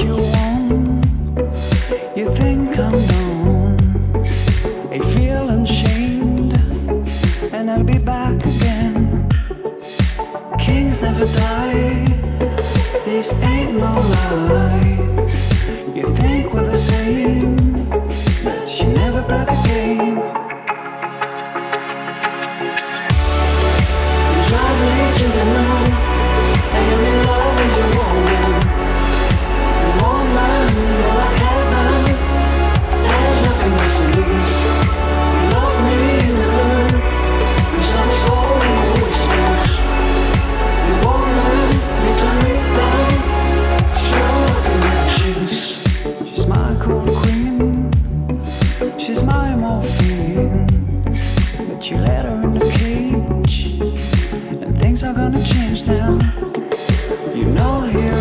you. You think I'm gone. I feel ashamed, and I'll be back again. Kings never die. This ain't no lie. You let her in the cage, and things are gonna change now. You know here.